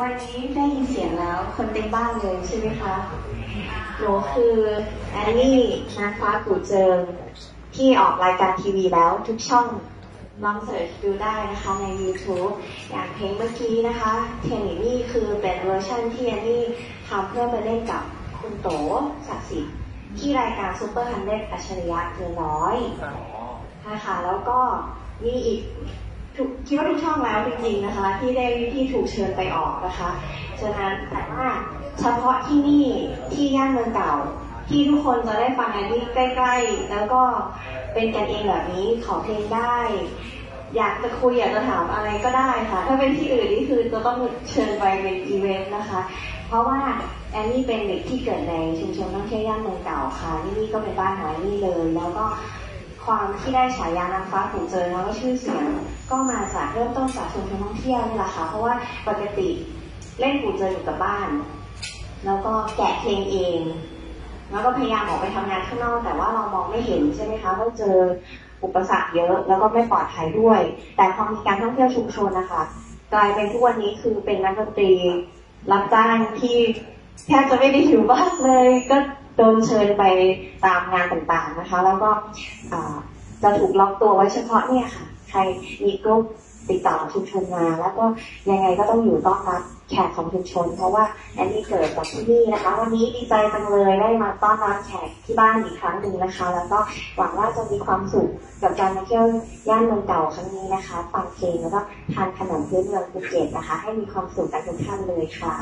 วันนี้ได้ยินเสียงแล้วคนเต็มบ้านเลยใช่ไหมคะ หนูคือแอนนี่นางฟ้ากู่เจิงที่ออกรายการทีวีแล้วทุกช่องลอง search ดูได้นะคะใน YouTube อย่างเพลงเมื่อกี้นะคะอันนี้คือเป็นเวอร์ชันที่แอนนี่ทำเพื่อไปเล่นกับคุณโตศักดิ์สิทธิ์ที่รายการ Super Hundred อัจฉริยะเกินร้อยนะคะแล้วก็มีอีก คิดว่าทุกช่องแล้วจริงๆนะคะ ที่ได้ที่ถูกเชิญไปออกนะคะฉะนั้นแต่ว่าเฉพาะที่นี่ที่ย่านเมืองเก่า ที่ทุกคนจะได้ฟังอันที่ใกล้ ๆ แล้วก็เป็นกันเองแบบนี้ขอเพลงได้ อยากจะคุยอยากจะถามอะไรก็ได้ค่ะ ถ้าเป็นที่อื่นนี่คือจะต้องเชิญไปเป็นอีเวนต์นะคะ เพราะว่าแอนนี่เป็นเด็กที่เกิดในชุมชนท่องเที่ยวย่านเมืองเก่าค่ะนี่นี่ก็เป็นบ้านของแอนนี่เลย แล้วก็ ความที่ได้ฉายานางฟ้าผูเจอแล้วก็ชื่อเสียงก็มาจากเริ่มต้นจากชุมชนท่องเที่ยวนี่แหละค่ะเพราะว่าปกติเล่นผูเจออยู่กับบ้าน แล้วก็แกะเพลงเอง แล้วก็พยายามออกไปทำงานข้างนอก แต่ว่าเรามองไม่เห็นใช่ไหมคะก็เจออุปสรรคเยอะแล้วก็ไม่ปลอดภัยด้วย แต่พอมีการท่องเที่ยวชุมชนนะคะกลายเป็นทุกวันนี้คือเป็นนักดนตรีรับจ้างที่แทบจะไม่ได้อยู่บ้านเลย ก็ โดนเชิญไปตามงานต่างๆนะคะ แล้วก็จะถูกล็อกตัวไว้เฉพาะเนี่ยค่ะ ใครมีกลุ่มติดต่อชุมชนมาแล้วก็ยังไงก็ต้องอยู่ต้อนรับแขกของชุมชน เพราะว่าแอนนี่เกิดจากที่นี่นะคะ วันนี้ดีใจจังเลยได้มาต้อนรับแขกที่บ้านอีกครั้งหนึ่งนะคะ แล้วก็หวังว่าจะมีความสุขกับการมาเที่ยวย่านเมืองเก่าครั้งนี้นะคะฟังเพลงแล้วก็ทานขนมพื้นเมืองภูเก็ตนะคะ ให้มีความสุขกันทุกท่านเลยค่ะ